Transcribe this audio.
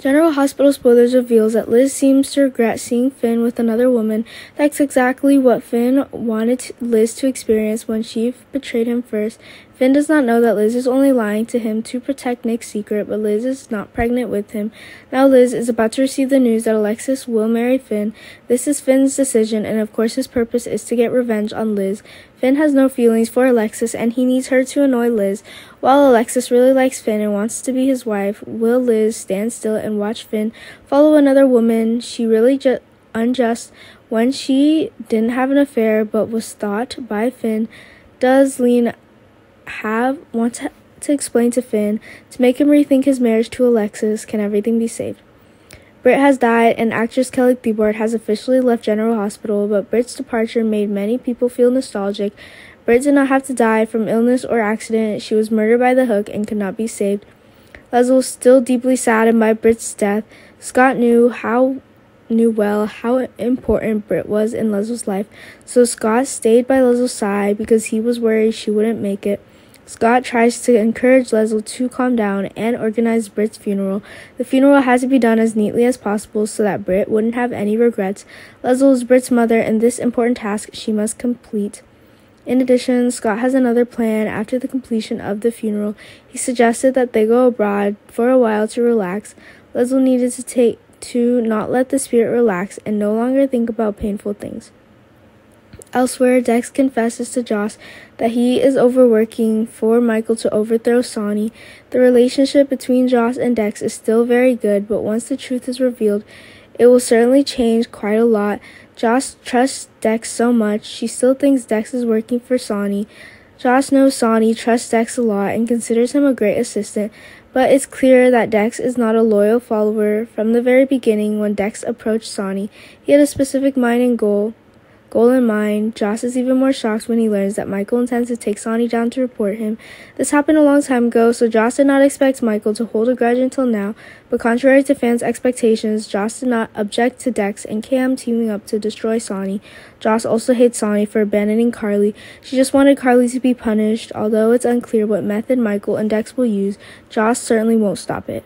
General Hospital spoilers reveals that Liz seems to regret seeing Finn with another woman. That's exactly what Finn wanted Liz to experience when she betrayed him first. Finn does not know that Liz is only lying to him to protect Nick's secret, but Liz is not pregnant with him. Now Liz is about to receive the news that Alexis will marry Finn. This is Finn's decision, and of course his purpose is to get revenge on Liz. Finn has no feelings for Alexis, and he needs her to annoy Liz. While Alexis really likes Finn and wants to be his wife, will Liz stand still and watch Finn follow another woman she really ju- unjust when she didn't have an affair but was thought by Finn? Does Lean have want to, to explain to Finn to make him rethink his marriage to Alexis. Can everything be saved? Britt has died, and actress Kelly Thiebaud has officially left General Hospital, but Britt's departure made many people feel nostalgic. Britt did not have to die from illness or accident. She was murdered by the hook and could not be saved. Liesl was still deeply saddened by Britt's death. Scott knew how knew well how important Britt was in Liesl's life, so Scott stayed by Liesl's side because he was worried she wouldn't make it. Scott tries to encourage Liesl to calm down and organize Britt's funeral. The funeral had to be done as neatly as possible so that Britt wouldn't have any regrets. Liesl is Britt's mother, and this important task she must complete. In addition, Scott has another plan after the completion of the funeral. He suggested that they go abroad for a while to relax. Liesl needed to take to not let the spirit relax and no longer think about painful things. Elsewhere, Dex confesses to Joss that he is overworking for Michael to overthrow Sonny. The relationship between Joss and Dex is still very good, but once the truth is revealed, it will certainly change quite a lot. Joss trusts Dex so much, she still thinks Dex is working for Sonny. Joss knows Sonny trusts Dex a lot and considers him a great assistant, but it's clear that Dex is not a loyal follower. From the very beginning, when Dex approached Sonny, he had a specific mind and goal goal in mind, Joss is even more shocked when he learns that Michael intends to take Sonny down to report him. This happened a long time ago, so Joss did not expect Michael to hold a grudge until now, but contrary to fans' expectations, Joss did not object to Dex and Cam teaming up to destroy Sonny. Joss also hates Sonny for abandoning Carly. She just wanted Carly to be punished. Although it's unclear what method Michael and Dex will use, Joss certainly won't stop it.